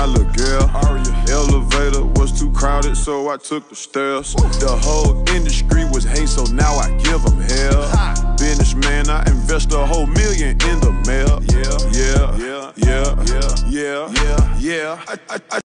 my little girl. Elevator was too crowded, so I took the stairs. The whole industry was hate, so now I give them hell. Businessman, I invest a whole million in the mail. Yeah, yeah, yeah, yeah, yeah, yeah, yeah. I, I